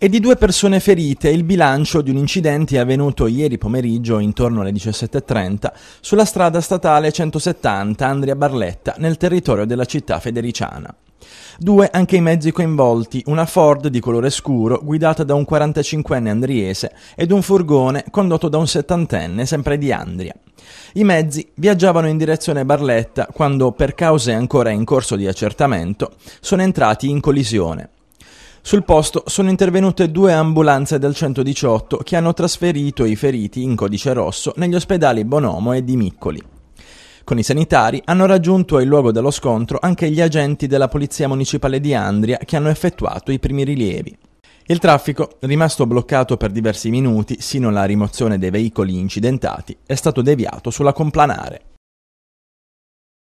e di due persone ferite il bilancio di un incidente avvenuto ieri pomeriggio intorno alle 17.30 sulla strada statale 170 Andria Barletta nel territorio della città federiciana. Due anche i mezzi coinvolti, una Ford di colore scuro guidata da un 45enne andriese ed un furgone condotto da un settantenne sempre di Andria. I mezzi viaggiavano in direzione Barletta quando, per cause ancora in corso di accertamento, sono entrati in collisione. Sul posto sono intervenute due ambulanze del 118 che hanno trasferito i feriti in codice rosso negli ospedali Bonomo e di Miccoli. Con i sanitari hanno raggiunto il luogo dello scontro anche gli agenti della Polizia Municipale di Andria che hanno effettuato i primi rilievi. Il traffico, rimasto bloccato per diversi minuti sino alla rimozione dei veicoli incidentati, è stato deviato sulla complanare.